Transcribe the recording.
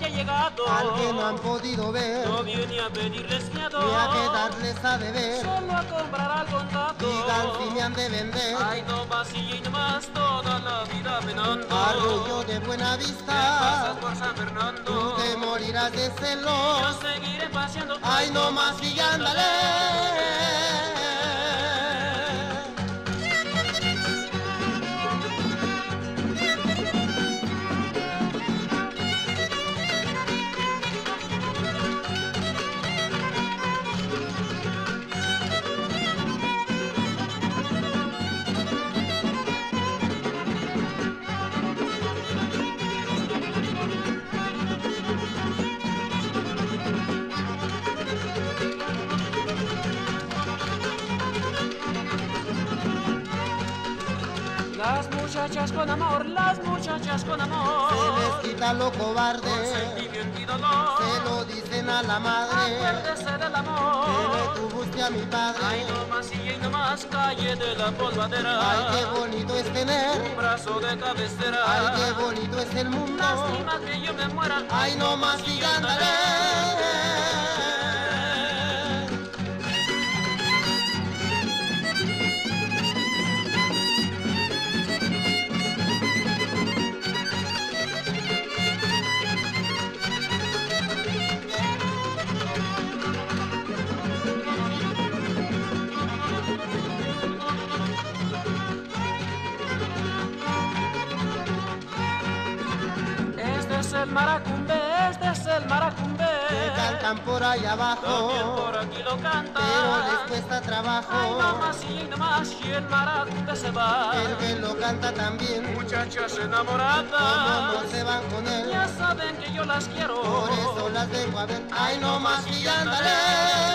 María que ha llegado. Al que no han podido ver, No viene a pedirles fiado. ni a quedarles a deber. Solo a comprar al contado. Digan si me han de vender. Ay, no más y no más toda la vida penando. Arroyo de buena Te pasas vista, por San Fernando. tú te morirás de Yo celos. seguiré paseando. Ay, no más y ándale. Las muchachas con amor, las muchachas con amor. Se les quita lo Con cobarde, sentimiento y dolor. se lo dicen a la madre. Acuérdese del Que amor. tú busque a mi Ay, padre. no más y no más calle de la polvadera. Ay, qué bonito es tener. Un brazo de cabecera. Ay, qué bonito es el mundo. Lástima que yo me muera. Ay, no más y ándale. El maracumbe, este es el maracumbe. Cantan por ahí También abajo, por aquí lo cantan. pero les cuesta Ay, trabajo. más y no más y el maracumbe se va. El que lo canta también, Muchachas como enamoradas. no se van con él. Ya saben que yo las quiero. Por eso las dejo a ver. Ay, no más y ándale.